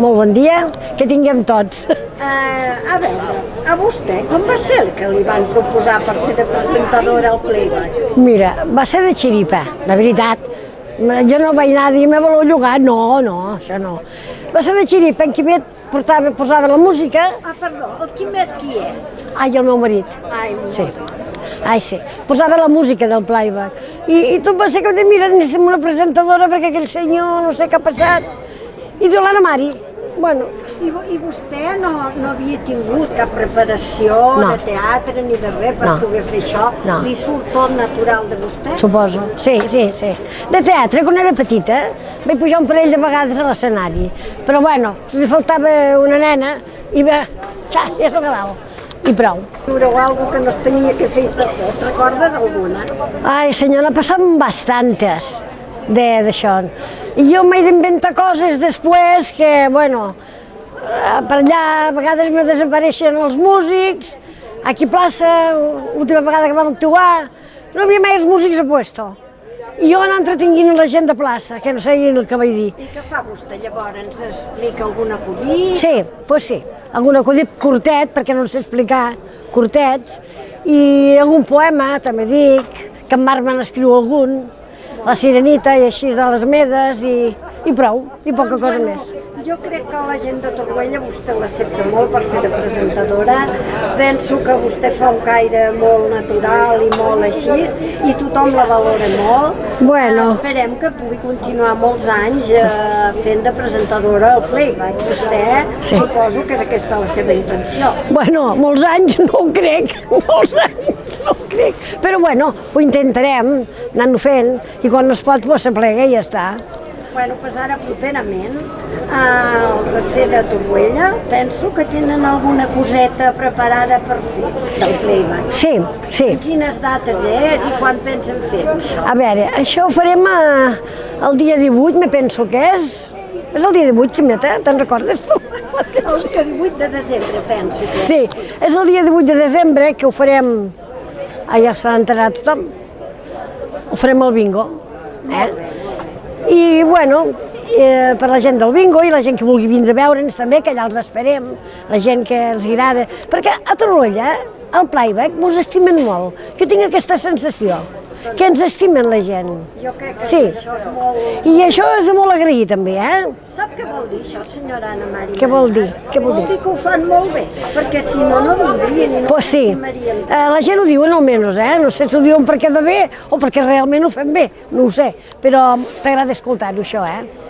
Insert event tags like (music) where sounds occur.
Molt bon dia, que tinguem tots. Uh, a veure, a vostè, com va ser el que li van proposar per fer de presentadora al Playback? Mira, va ser de xiripa, la veritat. Jo no vaig anar a dir, me voleu llogar? No, no, això no. Va ser de xiripa, en Quimet portava, posava la música. Ah, perdó, el Quimet qui és? Ai, el meu marit. Ai, molt Sí. Ai, sí. Posava la música del playback. I, i tot va ser que em dic, mira, necessitem una presentadora perquè aquell senyor no sé què ha passat. I diu l'Anna Mari. Bueno, I, I vostè no, no havia tingut cap preparació No. de teatre ni de res per No. poder fer això? No. Li surt tot natural de vostè? suposo. Sí, sí, sí. De teatre, quan era petita, vaig pujar un parell de vegades a l'escenari. Però bueno, si faltava una nena, i va, xa, ja s'ho quedava. I prou. Veureu alguna que no es tenia que fer i s'ha fet. Recorda d'alguna? Ai, senyora, passaven bastantes de- d'això. I jo m'he d'inventar coses després que, bueno, eh, per allà a vegades me desapareixen els músics, aquí a plaça, l'última vegada que vam actuar, no hi havia mai els músics a puesto. I jo anar entretenint la gent de plaça, que no sabien el que vaig dir. I què fa vostè llavors? Ens explica algun acudit? Sí, doncs pues sí. Algun acudit curtet, perquè no sé explicar, curtets, i algun poema, també dic, que en Marc me n'escriu algun, la Sirenita i així de les Medes, i, i prou, i poca cosa més. Jo crec que la gent de Torroella vostè l'accepta molt per fer de presentadora. Penso que vostè fa un caire molt natural i molt així, i tothom la valora molt. Bueno. Esperem que pugui continuar molts anys eh, fent de presentadora al Playback. Vostè Sí. suposo que és aquesta la seva intenció. Bueno, molts anys no ho crec, (laughs) molts anys no ho crec, però bueno, ho intentarem, anant-ho fent, i quan es pot, pues, s'aplega i ja està. Bueno, doncs ara properament al recer de Torroella penso que tenen alguna coseta preparada per fer del Playback. Sí, sí. Quines dates és i quan pensen fer això? A veure, això ho farem eh, el dia 18, me penso que és. És el dia 18, Quimeta, te'n recordes tu? El dia 18 de desembre, penso que Sí, és el dia 18 de desembre que ho farem... Ah, ja s'ha enterat tothom. Ho farem al bingo. Eh? I, bueno, eh, per la gent del bingo i la gent que vulgui vindre a veure'ns també, que allà els esperem, la gent que els agrada. Perquè a Torroella, al playback, mos estimen molt. Jo tinc aquesta sensació, que ens estimen la gent. Jo crec que Sí. això és molt... I això és de molt agrair també, eh? Sap què vol dir això, senyora Anna Maria? Què vol dir? Què vol dir? Vol dir que ho fan molt bé, perquè si no, no vindrien i no Pues sí, eh, la gent ho diuen almenys, eh? No sé si ho diuen perquè de bé o perquè realment ho fem bé, no ho sé, però t'agrada escoltar-ho això, eh?